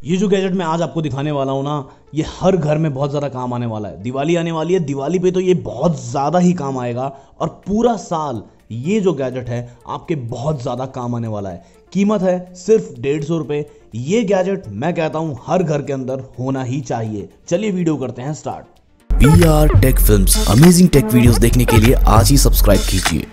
ये जो गैजेट मैं आज आपको दिखाने वाला हूँ ना ये हर घर में बहुत ज़्यादा काम आने वाला है। दिवाली आने वाली है दिवाली पे तो ये बहुत ज़्यादा ही काम आएगा और पूरा साल ये जो गैजेट है आपके बहुत ज़्यादा काम आने वाला है। कीमत है सिर्फ़ डेढ़ सौ रुपये ये गैजेट मैं कहता हूँ हर घर के अंदर होना ही चाहिए। चलिए वीडियो करते हैं start. P R tech film amazing tech videos देखने के लिए आज ही सब्सक्राइब कीजिए।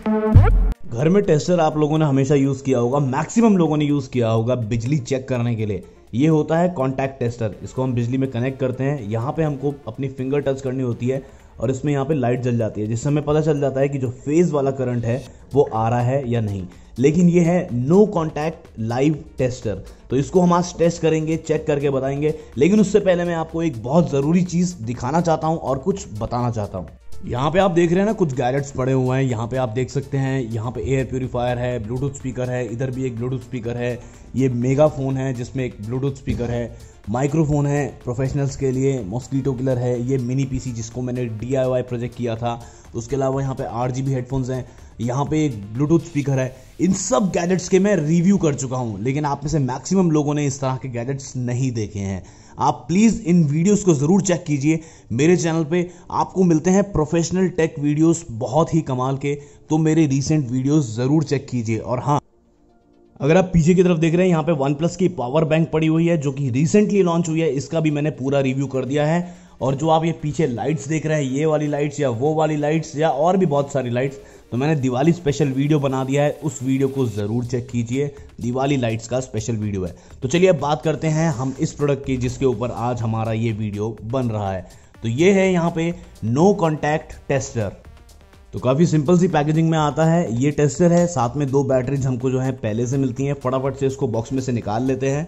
घर में टेस्टर आप लोगों ने हमेशा यूज़ किया होगा मैक्सिमम लोगों ने यूज़ किया होगा बिजली चेक करने के लिए। ये होता है कॉन्टैक्ट टेस्टर इसको हम बिजली में कनेक्ट करते हैं। यहाँ पे हमको अपनी फिंगर टच करनी होती है और इसमें यहाँ पे लाइट जल जाती है, जिससे हमें पता चल जाता है कि जो फ़ेज़ वाला करंट है, वो आ रहा है या नहीं। लेकिन ये है नो कॉन्टैक्ट लाइव टेस्टर तो इसको हम आज टेस्ट करेंगे चेक करके बताएँगे। लेकिन उससे पहले मैं आपको एक बहुत ज़रूरी चीज़ दिखाना चाहता हूँ और कुछ बताना चाहता हूँ। यहाँ पे आप देख रहे हैं ना, कुछ गैजेट्स पड़े हुए हैं। यहाँ पे आप देख सकते हैं, यहाँ पे एयर प्योरीफायर है ब्लूटूथ स्पीकर है, इधर भी एक ब्लूटूथ स्पीकर है। ये मेगा फ़ोन है, जिसमें एक ब्लूटूथ स्पीकर है। माइक्रोफोन है प्रोफेशनल्स के लिए मॉस्किटो किलर है। ये मिनी पीसी जिसको मैंने डीआईवाई प्रोजेक्ट किया था। उसके अलावा यहाँ पे आर हेडफोन्स हैं। यहाँ पे एक ब्लूटूथ स्पीकर है। इन सब गैजेट्स के मैं रिव्यू कर चुका हूँ, लेकिन आप में से मैक्सिमम लोगों ने इस तरह के गैजेट्स नहीं देखे हैं। आप प्लीज़ इन वीडियोस को ज़रूर चेक कीजिए। मेरे चैनल पे आपको मिलते हैं प्रोफेशनल टेक वीडियोस बहुत ही कमाल के तो मेरे रीसेंट वीडियोस ज़रूर चेक कीजिए। और हाँ अगर आप पीछे की तरफ़ देख रहे हैं, यहाँ पे वन प्लस की पावर बैंक पड़ी हुई है, जो कि रिसेंटली लॉन्च हुई है, इसका भी मैंने पूरा रिव्यू कर दिया है। और जो आप ये पीछे लाइट्स देख रहे हैं, ये वाली लाइट्स या वो वाली लाइट्स या और भी बहुत सारी लाइट्स तो मैंने दिवाली स्पेशल वीडियो बना दिया है। उस वीडियो को ज़रूर चेक कीजिए। दिवाली लाइट्स का स्पेशल वीडियो है। तो चलिए अब बात करते हैं हम इस प्रोडक्ट की जिसके ऊपर आज हमारा ये वीडियो बन रहा है। तो ये है यहाँ पे नो कॉन्टैक्ट टेस्टर तो काफ़ी सिंपल सी पैकेजिंग में आता है। ये टेस्टर है। साथ में दो बैटरीज हमको जो है, पहले से मिलती हैं। फटाफट से इसको बॉक्स में से निकाल लेते हैं।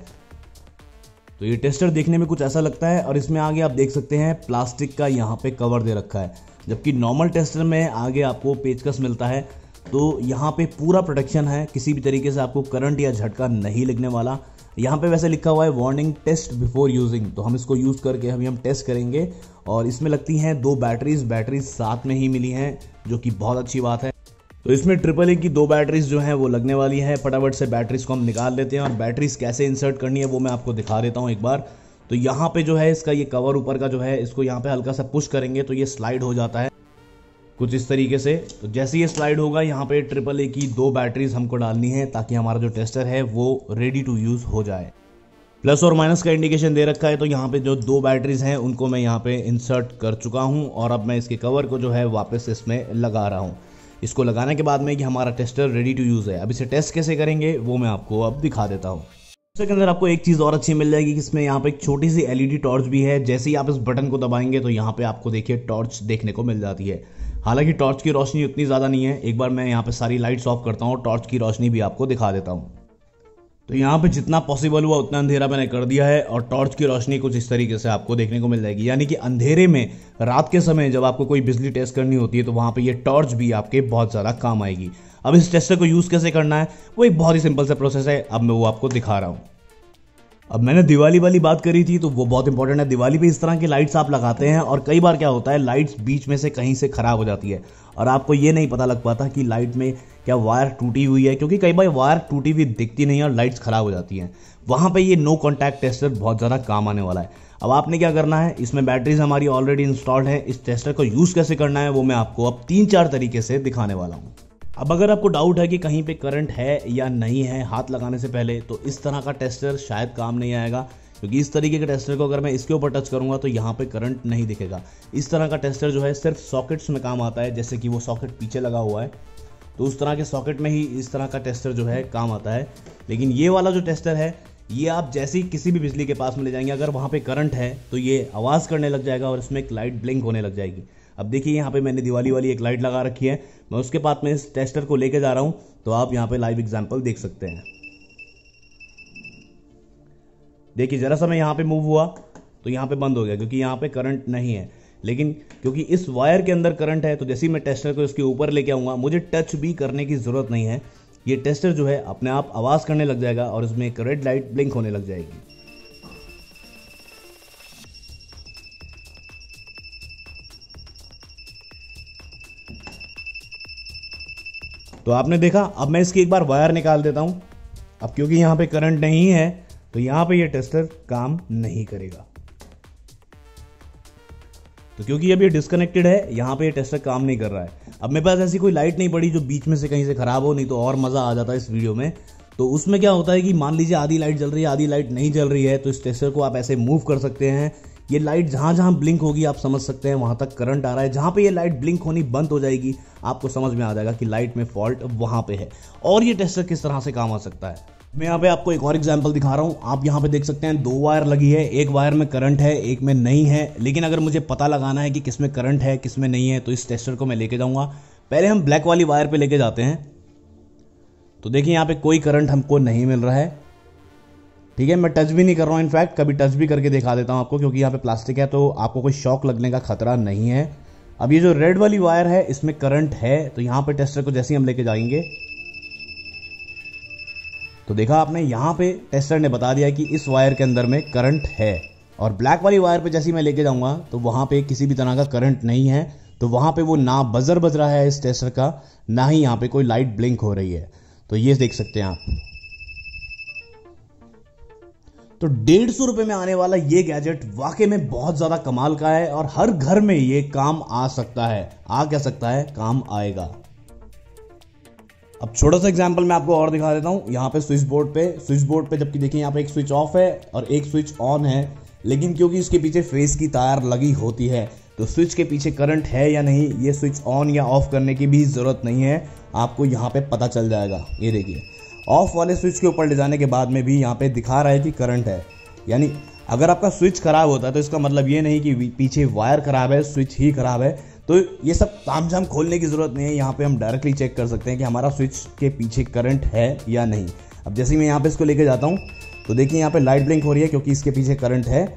तो ये टेस्टर देखने में कुछ ऐसा लगता है और इसमें आगे आप देख सकते हैं, प्लास्टिक का यहाँ पे कवर दे रखा है। जबकि नॉर्मल टेस्टर में आगे आपको पेचकस मिलता है तो यहाँ पे पूरा प्रोटेक्शन है, किसी भी तरीके से आपको करंट या झटका नहीं लगने वाला। यहाँ पे वैसे लिखा हुआ है वार्निंग टेस्ट बिफोर यूजिंग तो हम इसको यूज़ करके अभी हम टेस्ट करेंगे और इसमें लगती हैं दो बैटरीज बैटरीज साथ में ही मिली हैं, जो कि बहुत अच्छी बात है। तो इसमें ट्रिपल ए की दो बैटरीज जो हैं, वो लगने वाली हैं। फटाफट से बैटरीज को हम निकाल लेते हैं और बैटरीज कैसे इंसर्ट करनी है, वो मैं आपको दिखा देता हूँ एक बार। तो यहाँ पे जो है इसका ये कवर ऊपर का जो है, इसको यहाँ पे हल्का सा पुश करेंगे तो ये स्लाइड हो जाता है कुछ इस तरीके से। तो जैसे ये स्लाइड होगा, यहाँ पे ट्रिपल ए की दो बैटरीज हमको डालनी है ताकि हमारा जो टेस्टर है, वो रेडी टू यूज़ हो जाए। प्लस और माइनस का इंडिकेशन दे रखा है तो यहाँ पे जो दो बैटरीज हैं, उनको मैं यहाँ पे इंसर्ट कर चुका हूँ और अब मैं इसके कवर को जो है वापस इसमें लगा रहा हूँ। इसको लगाने के बाद में कि हमारा टेस्टर रेडी टू यूज़ है। अब इसे टेस्ट कैसे करेंगे, वो मैं आपको अब दिखा देता हूँ। के अंदर आपको एक चीज़ और अच्छी मिल जाएगी कि इसमें यहाँ पे एक छोटी सी एलईडी टॉर्च भी है। जैसे ही आप इस बटन को दबाएँगे तो यहाँ पे आपको देखिए टॉर्च देखने को मिल जाती है। हालाँकि टॉर्च की रोशनी उतनी ज़्यादा नहीं है। एक बार मैं यहाँ पे सारी लाइट्स ऑफ़ करता हूँ टॉर्च की रोशनी भी आपको दिखा देता हूँ। तो यहाँ पे जितना पॉसिबल हुआ, उतना अंधेरा मैंने कर दिया है और टॉर्च की रोशनी कुछ इस तरीके से आपको देखने को मिल जाएगी। यानी कि अंधेरे में, रात के समय जब आपको कोई बिजली टेस्ट करनी होती है तो वहाँ पे ये टॉर्च भी आपके बहुत ज़्यादा काम आएगी। अब इस टेस्टर को यूज़ कैसे करना है? वो एक बहुत ही सिंपल सा प्रोसेस है। अब मैं वो आपको दिखा रहा हूँ। अब मैंने दिवाली वाली बात करी थी तो वो बहुत इंपॉर्टेंट है। दिवाली पे इस तरह की लाइट्स आप लगाते हैं और कई बार क्या होता है लाइट्स बीच में से कहीं से खराब हो जाती है। और आपको ये नहीं पता लग पाता कि लाइट में क्या वायर टूटी हुई है, क्योंकि कई बार वायर टूटी हुई दिखती नहीं है और लाइट्स खराब हो जाती हैं। वहाँ पर ये नो कॉन्टैक्ट टेस्टर बहुत ज़्यादा काम आने वाला है। अब आपने क्या करना है, इसमें बैटरीज हमारी ऑलरेडी इंस्टॉल्ड है। इस टेस्टर को यूज़ कैसे करना है, वो मैं आपको अब तीन चार तरीके से दिखाने वाला हूँ। अब अगर आपको डाउट है कि कहीं पे करंट है या नहीं है हाथ लगाने से पहले तो इस तरह का टेस्टर शायद काम नहीं आएगा। क्योंकि इस तरीके के टेस्टर को अगर मैं इसके ऊपर टच करूँगा तो यहाँ पे करंट नहीं दिखेगा। इस तरह का टेस्टर जो है, सिर्फ़ सॉकेट्स में काम आता है, जैसे कि वो सॉकेट पीछे लगा हुआ है। तो उस तरह के सॉकेट में ही इस तरह का टेस्टर जो है, काम आता है। लेकिन ये वाला जो टेस्टर है, ये आप जैसे ही किसी भी बिजली के पास में ले जाएँगे, अगर वहाँ पे करंट है तो ये आवाज़ करने लग जाएगा और इसमें एक लाइट ब्लिंक होने लग जाएगी। अब देखिए यहाँ पे मैंने दिवाली वाली एक लाइट लगा रखी है। मैं उसके बाद में इस टेस्टर को लेके जा रहा हूँ तो आप यहाँ पे लाइव एग्ज़ाम्पल देख सकते हैं। देखिए, जरा सा मैं यहाँ पे मूव हुआ तो यहाँ पे बंद हो गया, क्योंकि यहाँ पे करंट नहीं है। लेकिन क्योंकि इस वायर के अंदर करंट है तो जैसे ही मैं टेस्टर को इसके ऊपर लेके आऊँगा, मुझे टच भी करने की ज़रूरत नहीं है। ये टेस्टर जो है, अपने आप आवाज़ करने लग जाएगा और इसमें एक रेड लाइट ब्लिंक होने लग जाएगी। तो आपने देखा, अब मैं इसकी एक बार वायर निकाल देता हूँ। अब क्योंकि यहाँ पे करंट नहीं है तो यहाँ पे ये टेस्टर काम नहीं करेगा। तो क्योंकि अब ये डिस्कनेक्टेड है, यहाँ पे ये टेस्टर काम नहीं कर रहा है। अब मेरे पास ऐसी कोई लाइट नहीं पड़ी जो बीच में से कहीं से खराब हो, नहीं तो और मज़ा आ जाता है इस वीडियो में। तो उसमें क्या होता है कि मान लीजिए आधी लाइट जल रही है, आधी लाइट नहीं जल रही है तो इस टेस्टर को आप ऐसे मूव कर सकते हैं। ये लाइट जहाँ जहाँ ब्लिंक होगी, आप समझ सकते हैं, वहाँ तक करंट आ रहा है। जहाँ पे ये लाइट ब्लिंक होनी बंद हो जाएगी, आपको समझ में आ जाएगा कि लाइट में फॉल्ट वहाँ पे है। और ये टेस्टर किस तरह से काम आ सकता है? मैं यहाँ पे आपको एक और एग्जांपल दिखा रहा हूँ। आप यहाँ पे देख सकते हैं, दो वायर लगी है, एक वायर में करंट है, एक में नहीं है। लेकिन अगर मुझे पता लगाना है कि किसमें करंट है, किसमें नहीं है तो इस टेस्टर को मैं लेके जाऊँगा। पहले हम ब्लैक वाली वायर पे लेके जाते हैं। तो देखिए, यहाँ पे कोई करंट हमको नहीं मिल रहा है। ठीक है, मैं टच भी नहीं कर रहा हूँ इनफैक्ट कभी टच भी करके दिखा देता हूँ आपको, क्योंकि यहाँ पे प्लास्टिक है तो आपको कोई शॉक लगने का खतरा नहीं है। अब ये जो रेड वाली वायर है, इसमें करंट है तो यहाँ पे टेस्टर को जैसे ही हम लेके जाएँगे तो देखा आपने, यहाँ पे टेस्टर ने बता दिया कि इस वायर के अंदर में करंट है, और ब्लैक वाली वायर पे जैसे मैं लेके जाऊँगा तो वहाँ पे किसी भी तरह का करंट नहीं है तो वहाँ पे वो ना बजर बज रहा है इस टेस्टर का, ना ही यहाँ पे कोई लाइट ब्लिंक हो रही है। तो ये देख सकते हैं आप। तो डेढ़ सौ रुपए में आने वाला ये गैजेट वाकई में बहुत ज़्यादा कमाल का है और हर घर में ये काम आ सकता है। आ क्या सकता है? काम आएगा। अब छोटा सा एग्ज़ाम्पल मैं आपको और दिखा देता हूँ। यहाँ पे स्विच बोर्ड पे, स्विच बोर्ड पे जबकि देखिए यहाँ पे एक स्विच ऑफ़ है और एक स्विच ऑन है, लेकिन क्योंकि इसके पीछे फेस की तार लगी होती है तो स्विच के पीछे करंट है या नहीं, ये स्विच ऑन या ऑफ़ करने की भी ज़रूरत नहीं है। आपको यहाँ पे पता चल जाएगा। ये देखिए ऑफ़ वाले स्विच के ऊपर ले जाने के बाद में भी यहाँ पे दिखा रहा है कि करंट है। यानी अगर आपका स्विच खराब होता है तो इसका मतलब ये नहीं कि पीछे वायर खराब है, स्विच ही खराब है। तो ये सब ताम झाम खोलने की ज़रूरत नहीं है। यहाँ पे हम डायरेक्टली चेक कर सकते हैं कि हमारा स्विच के पीछे करंट है या नहीं। अब जैसे मैं यहाँ पे इसको लेके जाता हूँ तो देखिए यहाँ पे लाइट ब्लिंक हो रही है क्योंकि इसके पीछे करंट है।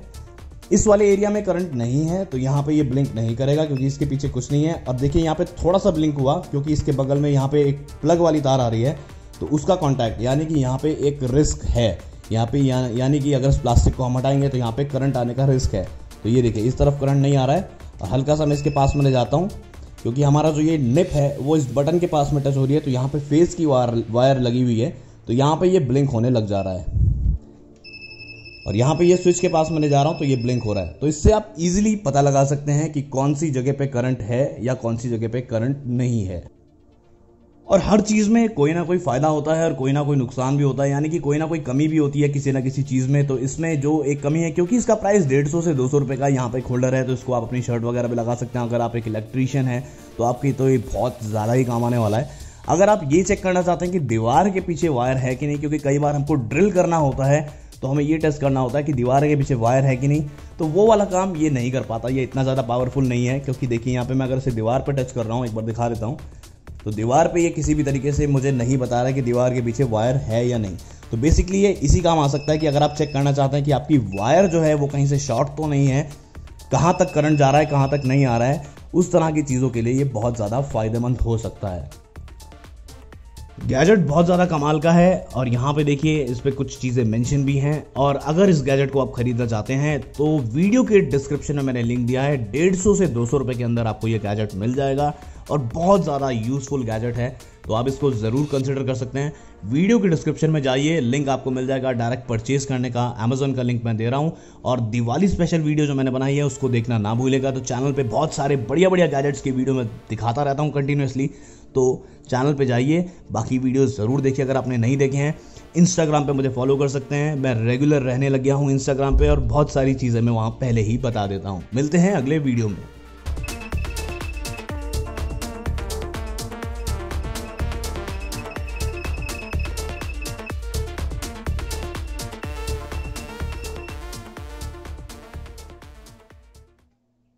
इस वाले एरिया में करंट नहीं है तो यहाँ पे ये ब्लिंक नहीं करेगा क्योंकि इसके पीछे कुछ नहीं है। अब देखिए यहाँ पे थोड़ा सा ब्लिंक हुआ क्योंकि इसके बगल में यहाँ पे एक प्लग वाली तार आ रही है। तो उसका कॉन्टैक्ट यानी कि यहाँ पे एक रिस्क है। यहाँ पे यानी कि अगर प्लास्टिक को हम हटाएँगे तो यहाँ पे करंट आने का रिस्क है। तो ये देखिए, इस तरफ़ करंट नहीं आ रहा है। और हल्का सा मैं इसके पास में ले जाता हूँ, क्योंकि हमारा जो ये निप है, वो इस बटन के पास में टच हो रही है तो यहाँ पे फेस की वायर वायर लगी हुई है। तो यहाँ पे ये ब्लिंक होने लग जा रहा है। और यहाँ पे ये स्विच के पास में ले जा रहा हूँ तो ये ब्लिंक हो रहा है। तो इससे आप इजीली पता लगा सकते हैं कि कौन सी जगह पे करंट है या कौन सी जगह पे करंट नहीं है। और हर चीज़ में कोई ना कोई फ़ायदा होता है और कोई ना कोई नुकसान भी होता है, यानी कि कोई ना कोई कमी भी होती है किसी ना किसी चीज़ में। तो इसमें जो एक कमी है, क्योंकि इसका प्राइस डेढ़ सौ से दो सौ रुपये का यहाँ पे होल्डर है तो इसको आप अपनी शर्ट वगैरह भी लगा सकते हैं। अगर आप एक इलेक्ट्रीशियन है तो आपकी तो ये बहुत ज़्यादा ही काम आने वाला है। अगर आप ये चेक करना चाहते हैं कि दीवार के पीछे वायर है कि नहीं, क्योंकि कई बार हमको ड्रिल करना होता है तो हमें ये टेस्ट करना होता है कि दीवार के पीछे वायर है कि नहीं। तो वो वाला काम ये नहीं कर पाता, ये इतना ज़्यादा पावरफुल नहीं है, क्योंकि देखिए यहाँ पे मैं अगर इसे दीवार पर टच कर रहा हूँ, एक बार दिखा देता हूँ। तो दीवार पे ये किसी भी तरीके से मुझे नहीं बता रहा कि दीवार के पीछे वायर है या नहीं। तो बेसिकली ये इसी काम आ सकता है कि अगर आप चेक करना चाहते हैं कि आपकी वायर जो है वो कहीं से शॉर्ट तो नहीं है, कहाँ तक करंट जा रहा है, कहाँ तक नहीं आ रहा है, उस तरह की चीज़ों के लिए ये बहुत ज़्यादा फ़ायदेमंद हो सकता है। गैजेट बहुत ज़्यादा कमाल का है और यहाँ पे देखिए इस पर कुछ चीज़ें मेंशन भी हैं। और अगर इस गैजेट को आप खरीदना चाहते हैं तो वीडियो के डिस्क्रिप्शन में मैंने लिंक दिया है। डेढ़ सौ से दो सौ रुपये के अंदर आपको ये गैजेट मिल जाएगा और बहुत ज़्यादा यूजफुल गैजेट है। तो आप इसको ज़रूर कंसिडर कर सकते हैं। वीडियो के डिस्क्रिप्शन में जाइए, लिंक आपको मिल जाएगा डायरेक्ट परचेज करने का अमेजोन का लिंक मैं दे रहा हूँ। और दिवाली स्पेशल वीडियो जो मैंने बनाई है, उसको देखना ना भूलेगा। तो चैनल पे बहुत सारे बढ़िया बढ़िया गैजेट्स की वीडियो मैं दिखाता रहता हूँ कंटिन्यूसली तो चैनल पे जाइए, बाकी वीडियो ज़रूर देखिए अगर आपने नहीं देखे हैं। इंस्टाग्राम पे मुझे फॉलो कर सकते हैं। मैं रेगुलर रहने लग गया हूँ इंस्टाग्राम पे और बहुत सारी चीज़ें मैं वहाँ पहले ही बता देता हूँ। मिलते हैं अगले वीडियो में।